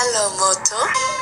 Hello, Moto.